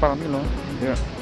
parang yun, no? Yeah.